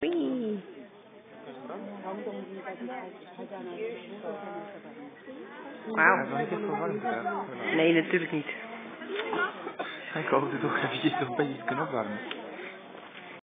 Wee. Wauw. Nee, natuurlijk niet. Ik hoopte toch eventjes een beetje te kunnen opwarmen.